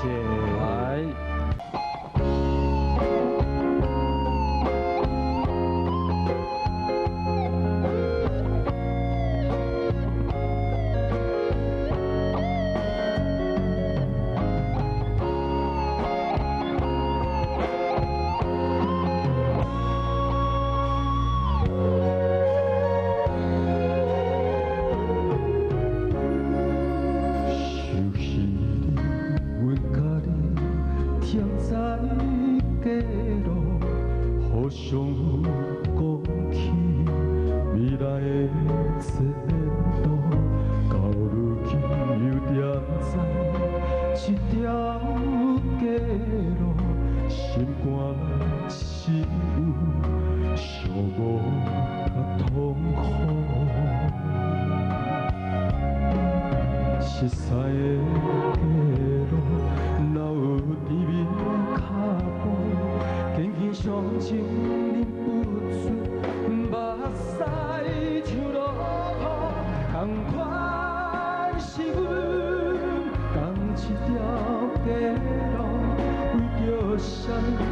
谢。来。心里有雨，目屎像落雨，一，着？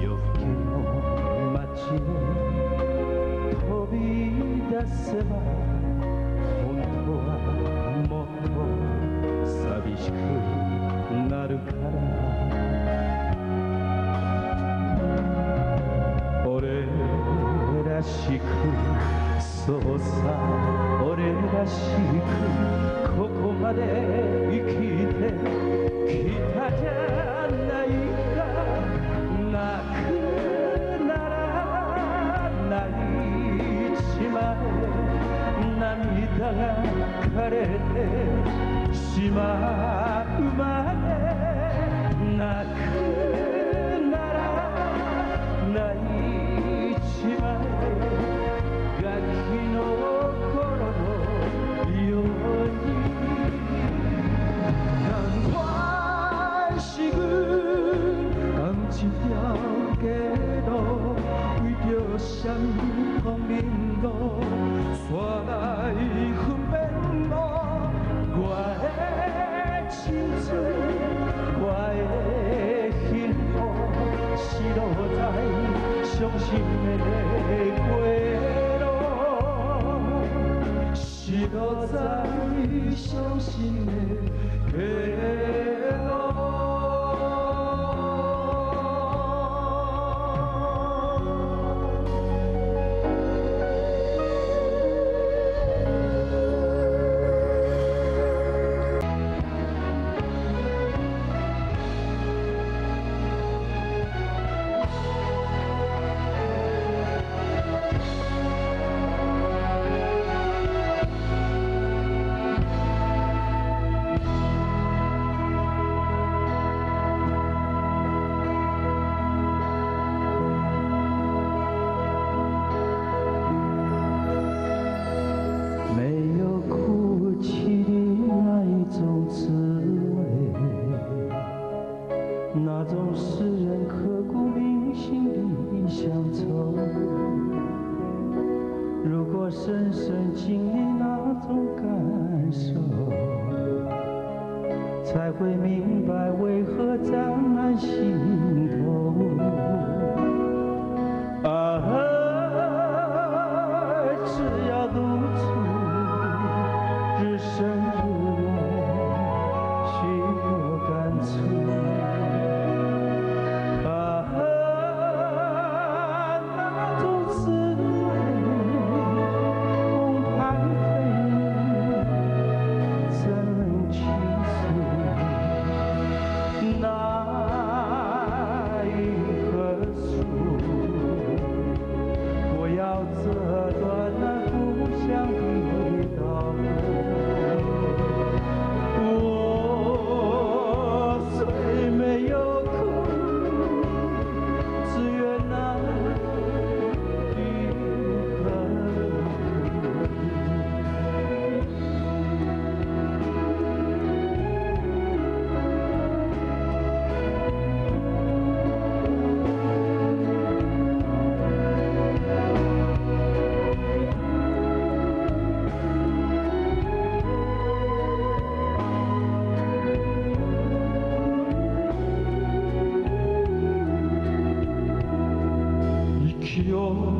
夜更けの街へ飛び出せば本当はもっと寂しくなるから。俺らしくそうさ俺らしくここまで生きてきたじゃないかなくならないちまえ涙が枯れてしまうま心的过路。是落在伤心的过那种使人刻骨铭心的乡愁。如果深深经历那种感受，才会明白为何沾满心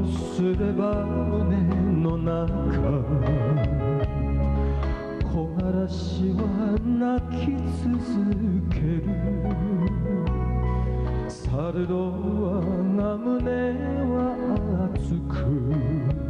すれば胸の中木枯らしは泣き続ける。されど我が胸は熱く。